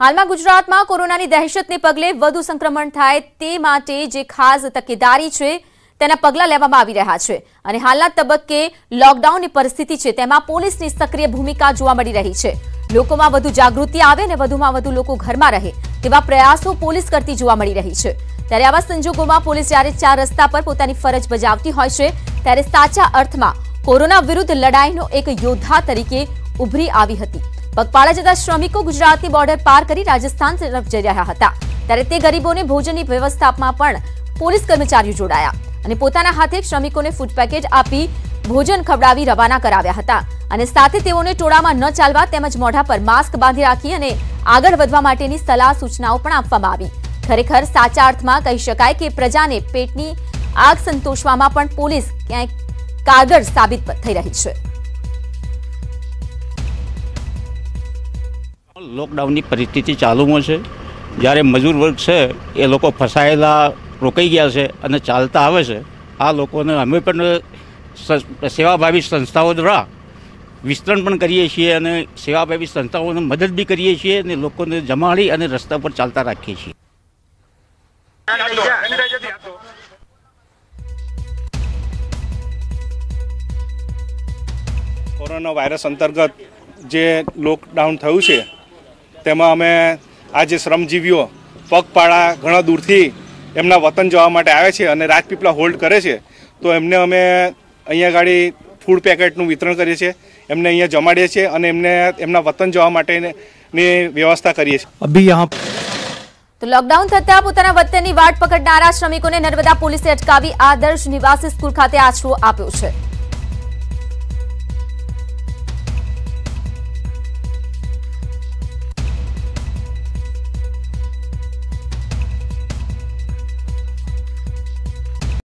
હાલમાં ગુજરાતમાં કોરોનાની દહેશતને પગલે વધુ સંક્રમણ થાય તે માટે જે ખાસ તકેદારી છે, તેના પગલાં લેવામાં આવી રહ્યા છે. અને હાલના તબક્કે લોકડાઉનની પરિસ્થિતિ છે, તેમાં પોલીસની સક્રિય ભૂમિકા જોવા મળી રહી છે. લોકોમાં વધુ જાગૃતિ આવે અને વધુમાં વધુ લોકો ઘરમાં રહે, તેવા પ્રયાસો પોલીસ કરતી જોવા મળી રહી છે. ત્યારે આવા સંજોગોમાં પોલીસ જ્યારે ચાર રસ્તા પર પોતાની ફરજ બજાવતી હોય છે, ત્યારે સાચા અર્થમાં કોરોના વિરુદ્ધ લડાઈનો એક યોદ્ધા તરીકે ઉભરી આવી હતી. પગપાળા જતા શ્રમિકો ગુજરાતની બોર્ડર પાર કરી રાજસ્થાન તરફ જઈ રહ્યા હતા. ત્યારે તે ગરીબોને ભોજનની વ્યવસ્થામાં પણ પોલીસ કર્મચારીઓ જોડાયા અને પોતાના હાથે શ્રમિકોને ફૂડ પેકેટ આપી ભોજન ખવડાવી રવાના કરાવ્યા હતા અને સાથે તેઓને ટોળામાં ન ચાલવા તેમજ મોઢા પર માસ્ક બાંધી રાખી અને આગળ વધવા માટેની સલાહ સૂચનાઓ પણ આપવામાં આવી. ખરેખર સાચા અર્થમાં કહી શકાય કે પ્રજાને પેટની આગ સંતોષવામાં પણ પોલીસ ક્યાંક કારગર સાબિત થઈ રહી છે. લોકડાઉનની પરિસ્થિતિ ચાલુમાં છે. જ્યારે મજૂર વર્ગ છે, એ લોકો ફસાયેલા, રોકાઈ ગયા છે અને ચાલતા આવે છે. આ લોકોને અમે પણ સેવાભાવી સંસ્થાઓ દ્વારા વિસ્તરણ પણ કરીએ છીએ અને સેવાભાવી સંસ્થાઓને મદદ બી કરીએ છીએ અને લોકોને જમાડી અને રસ્તા પર ચાલતા રાખીએ છીએ. કોરોના વાયરસ અંતર્ગત જે લોકડાઉન થયું છે તેમાં અમે આ જે શ્રમજીવીઓ પગપાળા ઘણા દૂરથી એમના વતન જવા માટે આવે છે અને રાજપીપળા હોલ્ડ કરે છે તો એમને અમે અહીંયા ગાડી ફૂડ પેકેટનું વિતરણ કરીએ છીએ એમને અહીંયા જમાડીએ છીએ અને એમને એમના વતન જવા માટેની વ્યવસ્થા કરીએ છીએ. તો લોકડાઉન થતા પોતાના વતનની વાટ પકડનારા શ્રમિકોને નર્મદા પોલીસે અટકાવી આદર્શ નિવાસી સ્કૂલ ખાતે આશરો આપ્યો છે.